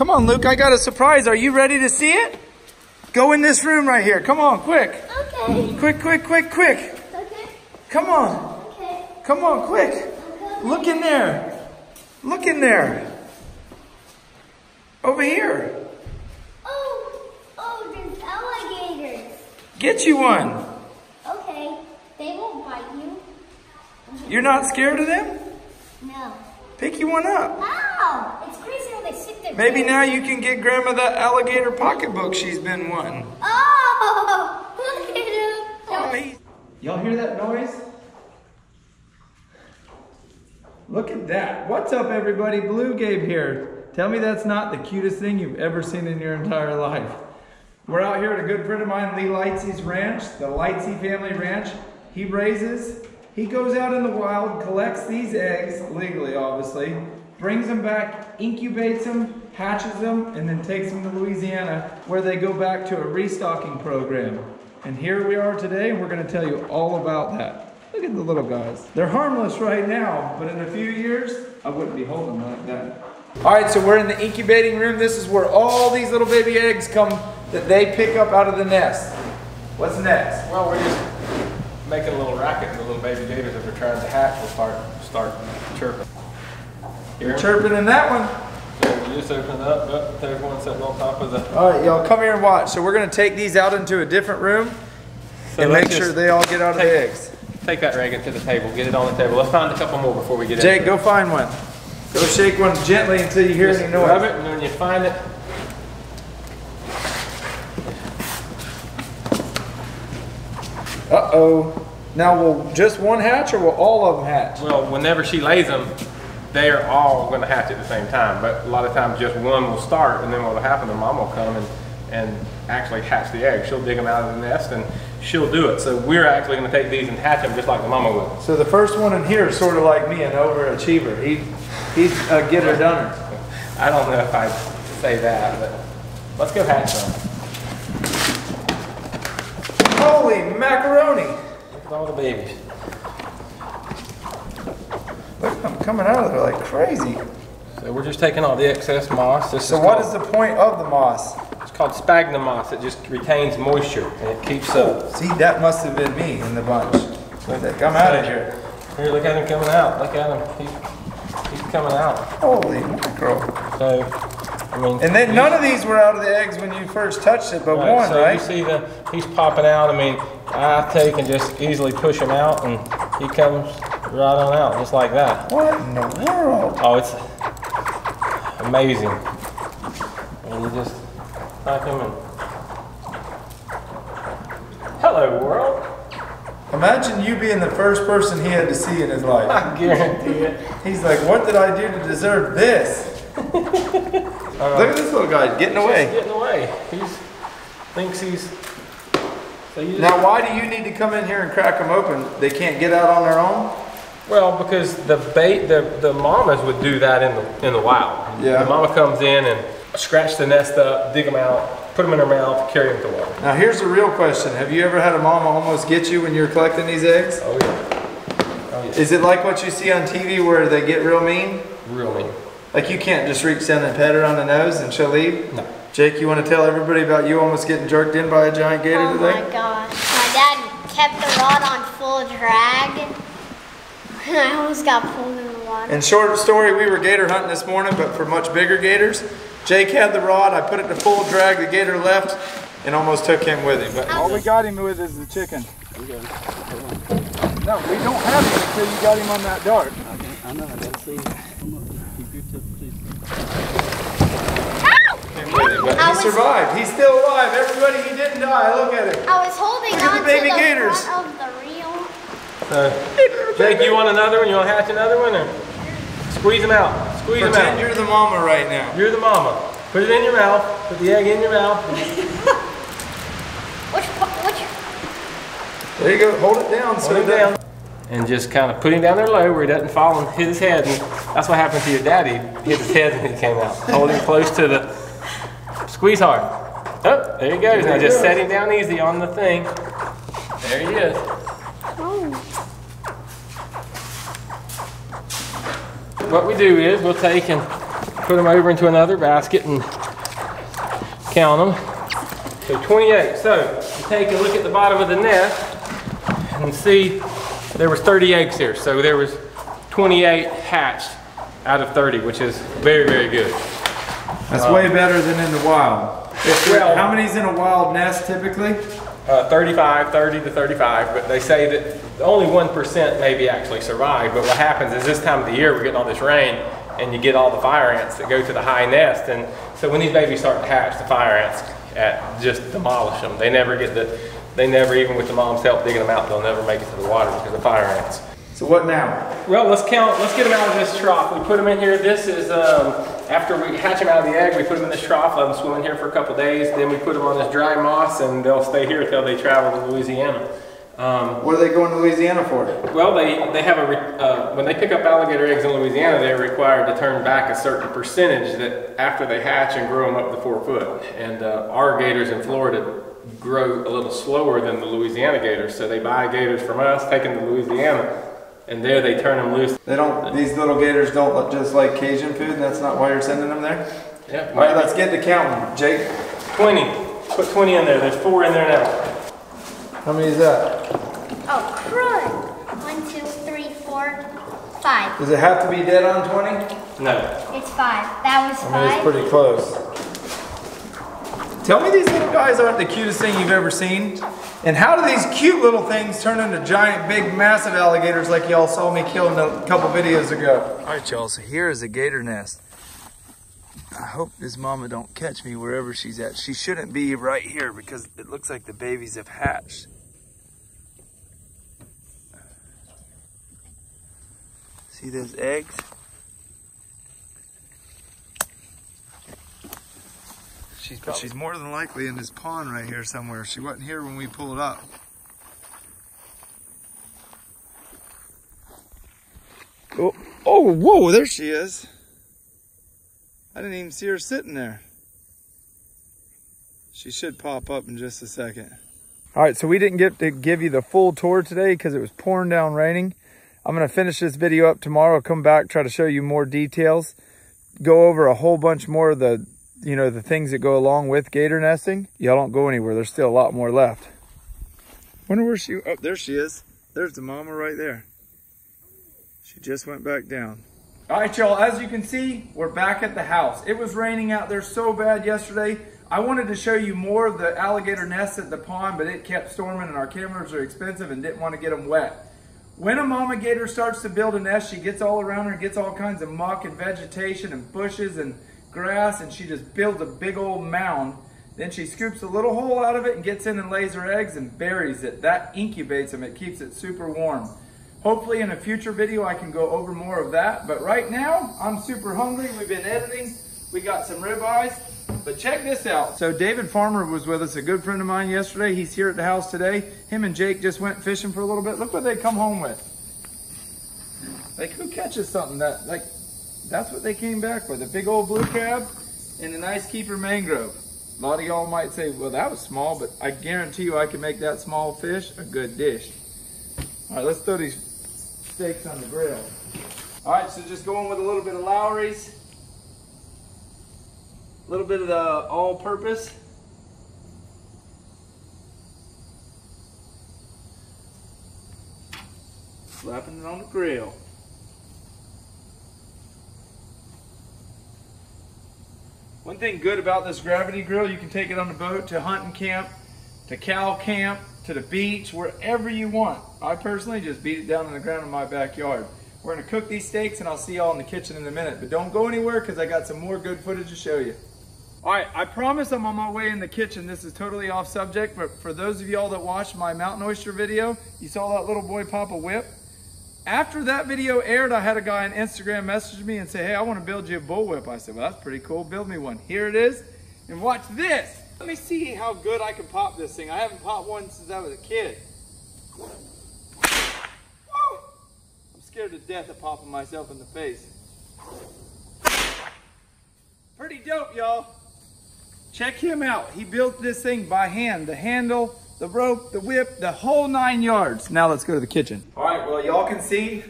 Come on, Luke. I got a surprise. Are you ready to see it? Go in this room right here. Come on, quick. Okay. Quick, quick, quick, quick. Okay. Come on. Okay. Come on, quick. Look in there. Look in there. Over here. Oh, oh, there's alligators. Get you one. Okay. They won't bite you. You're not scared of them? No. Pick you one up. Ow! It's crazy Maybe now you can get Grandma that alligator pocketbook she's been wanting. Oh! Look at him. He- Y'all hear that noise? Look at that. What's up, everybody? Blue Gabe here. Tell me that's not the cutest thing you've ever seen in your entire life. We're out here at a good friend of mine, Lee Lightsey's ranch, the Lightsey family ranch. He raises, he goes out in the wild, collects these eggs, legally obviously, brings them back, incubates them, hatches them, and then takes them to Louisiana where they go back to a restocking program. And here we are today, and we're going to tell you all about that. Look at the little guys. They're harmless right now, but in a few years, I wouldn't be holding them like that. All right, so we're in the incubating room. This is where all these little baby eggs come that they pick up out of the nest. What's next? Well, we're just making a little racket, and the little baby gators that are trying to hatch will start start chirping. You're Chirping in that one. We just open it up. Oh, there's one sitting on top of the. All right, y'all come here and watch. So we're gonna take these out into a different room So and make sure they all get out of the eggs. Take that Reagan to the table. Get it on the table. Let's find a couple more before we get in. Jake, go find one. Go shake one gently until you hear Just any noise. it, and when you find it, Uh-oh. Now, will just one hatch or will all of them hatch? well, whenever she lays them, they are all going to hatch at the same time. But a lot of times, just one will start, and then what'll happen? The mom will come and and actually hatch the egg. She'll dig them out of the nest, and she'll do it. So we're actually going to take these and hatch them just like the mama would. So the first one in here is sort of like me, an overachiever. He, he's a getter doner. I don't know if I'd say that, but let's go hatch them. Holy macaroni! Look at all the babies. Look at them coming out of there like crazy. So we're just taking all the excess moss. This So is what called, is the point of the moss? It's called sphagnum moss. It just retains moisture and it keeps up. See, that must have been me in the bunch. Come out of here. Here, look at him coming out. Look at him. He's, he's coming out. Holy mackerel. So, I mean. And then none of these were out of the eggs when you first touched it, but Right, one, so right? you see the he's popping out. I mean, I take and just easily push him out, and he comes right on out, just like that. What in the world? Oh, it's amazing. And you just knock him in. Hello, world. Imagine you being the first person he had to see in his life. I guarantee it. He's like, what did I do to deserve this? Look at this little guy getting away. Getting away. He's thinks he's. So you Now, why do you need to come in here and crack them open? They can't get out on their own? Well, because the bait, the, the mamas would do that in the in the wild. Yeah. The mama comes in and scratch the nest up, dig them out, put them in her mouth, carry them to water. Now, here's the real question. Have you ever had a mama almost get you when you were collecting these eggs? Oh yeah. Oh yeah. Is it like what you see on TV where they get real mean? Real mean. Like you can't just reach down and pet her on the nose and she'll leave? No. Jake, you want to tell everybody about you almost getting jerked in by a giant gator Oh today? my gosh. My dad kept the rod on full drag. And I almost got pulled in the water. In short story, we were gator hunting this morning, but for much bigger gators. Jake had the rod, I put it to full drag, the gator left, and almost took him with him. But all we got him with is the chicken. No, we don't have him until you got him on that dart. I know, I gotta see. Come on, keep your tip, please. But I he was- survived. He's still alive. Everybody, he didn't die. Look at him. I was holding Look at on the baby to the gators. front of the reel. So, Jake, you want another one? You want to hatch another one? Or squeeze them out. Squeeze them Pretend out. you're the mama right now. You're the mama. Put it in your mouth. Put the egg in your mouth. Which, pa- which, There you go. Hold it down. So Put him that- down. And just kind of put him down there low where he doesn't fall and hit his head. And that's what happened to your daddy. He hit his head when he came out. Hold him close to the. Squeeze hard. Oh, there he goes. Now just set him down easy on the thing. There he is. What we do is we'll take and put them over into another basket and count them. So 28. So you take a look at the bottom of the nest and see there was 30 eggs here. So there was 28 hatched out of 30, which is very, very good. That's way better than in the wild. Well- how many's in a wild nest typically? Uh, 35, 30 to 35, but they say that only 1% maybe actually survive. But what happens is this time of the year, we're getting all this rain, and you get all the fire ants that go to the high nest. And so when these babies start to hatch, the fire ants at, just demolish them. They never get the, they never, even with the mom's help digging them out, they'll never make it to the water because of fire ants. So what now? Well, let's count, let's get them out of this trough. We put them in here, this is, um, after we hatch them out of the egg, we put them in this trough, let them swim in here for a couple days, then we put them on this dry moss and they'll stay here until they travel to Louisiana. Um, What are they going to Louisiana for? well, they, they have a, re- uh, when they pick up alligator eggs in Louisiana, they're required to turn back a certain percentage that after they hatch and grow them up to four foot. And uh, our gators in Florida grow a little slower than the Louisiana gators, so they buy gators from us, take them to Louisiana, and there they turn them loose. They don't. These little gators don't look just like Cajun food, and that's not why you're sending them there. Yeah, All right, let's get to counting. Jake, 20. Put 20 in there. There's four in there now. how many is that? Oh, crud. One, two, three, four, five. Does it have to be dead on 20? No. It's five. That was I mean, it's pretty close. Tell me these little guys aren't the cutest thing you've ever seen. And how do these cute little things turn into giant, big, massive alligators like y'all saw me killing a couple videos ago? All right, y'all, so here is a gator nest. I hope this mama don't catch me wherever she's at. She shouldn't be right here because it looks like the babies have hatched. See those eggs? She's, but she's more than likely in this pond right here somewhere. She wasn't here when we pulled up. Oh, oh, whoa, there she is. I didn't even see her sitting there. She should pop up in just a second. All right, so we didn't get to give you the full tour today because it was pouring down raining. I'm going to finish this video up tomorrow, come back, try to show you more details, go over a whole bunch more of the, you know, the things that go along with gator nesting. Y'all don't go anywhere. There's still a lot more left. Wonder where she, oh, there she is. There's the mama right there. She just went back down. All right, y'all, as you can see, we're back at the house. It was raining out there so bad yesterday. I wanted to show you more of the alligator nests at the pond, but it kept storming and our cameras are expensive and didn't want to get them wet. When a mama gator starts to build a nest, she gets all around her and gets all kinds of muck and vegetation and bushes and grass and she just builds a big old mound. Then she scoops a little hole out of it and gets in and lays her eggs and buries it. That incubates them. It keeps it super warm. Hopefully in a future video I can go over more of that. But right now, I'm super hungry. We've been editing. We got some ribeyes. But check this out. So David Farmer was with us, a good friend of mine yesterday. He's here at the house today. Him and Jake just went fishing for a little bit. Look what they come home with. Like who catches something that, like, that's what they came back with. A big old blue crab and a nice keeper mangrove. A lot of y'all might say, well, that was small, but I guarantee you I can make that small fish a good dish. All right, let's throw these steaks on the grill. All right, so just going with a little bit of Lawry's, a little bit of the all-purpose. Slapping it on the grill. One thing good about this gravity grill, you can take it on the boat to hunting camp, to cow camp, to the beach, wherever you want. I personally just beat it down on the ground in my backyard. We're gonna cook these steaks and I'll see y'all in the kitchen in a minute, but don't go anywhere because I got some more good footage to show you. All right, I promise I'm on my way in the kitchen. This is totally off subject, but for those of y'all that watched my mountain oyster video, you saw that little boy pop a whip. After that video aired, I had a guy on Instagram message me and say, hey, I want to build you a bullwhip. I said, well, that's pretty cool. Build me one. Here it is. And watch this. Let me see how good I can pop this thing. I haven't popped one since I was a kid. Woo! I'm scared to death of popping myself in the face. Pretty dope, y'all. Check him out. He built this thing by hand. The handle, the rope, the whip, the whole nine yards. Now let's go to the kitchen. All right, well, y'all can see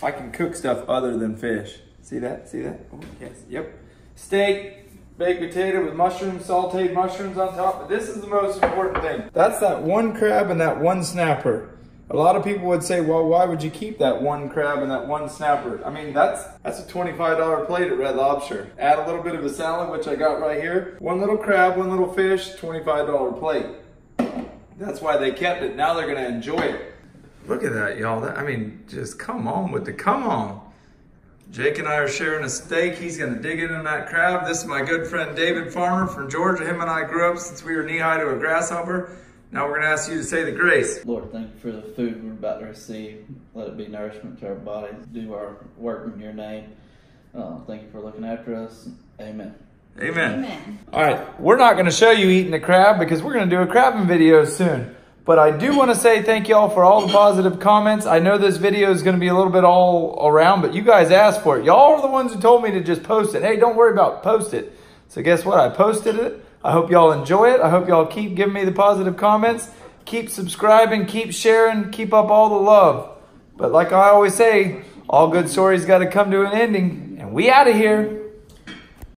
I can cook stuff other than fish. See that? See that? Oh, yes. Yep. steak, baked potato with mushrooms, sauteed mushrooms on top. But this is the most important thing. That's that one crab and that one snapper. A lot of people would say, well, why would you keep that one crab and that one snapper? I mean, that's that's a $25 plate at Red Lobster. Add a little bit of a salad, which I got right here. One little crab, one little fish, $25 plate. That's why they kept it. Now they're gonna enjoy it. Look at that, y'all. That, I mean, just come on with the come on. Jake and I are sharing a steak. He's gonna dig into that crab. This is my good friend David Farmer from Georgia. Him and I grew up since we were knee high to a grasshopper. Now we're gonna ask you to say the grace. Lord, thank you for the food we're about to receive. Let it be nourishment to our bodies. Do our work in your name. Uh, thank you for looking after us. Amen. Amen. Amen. All right, we're not going to show you eating the crab because we're going to do a crabbing video soon. But I do want to say thank y'all for all the positive comments. I know this video is going to be a little bit all around, but you guys asked for it. Y'all are the ones who told me to just post it. Hey, don't worry about it, post it. So guess what? I posted it. I hope y'all enjoy it. I hope y'all keep giving me the positive comments. Keep subscribing, keep sharing, keep up all the love. But like I always say, all good stories got to come to an ending. And we out of here.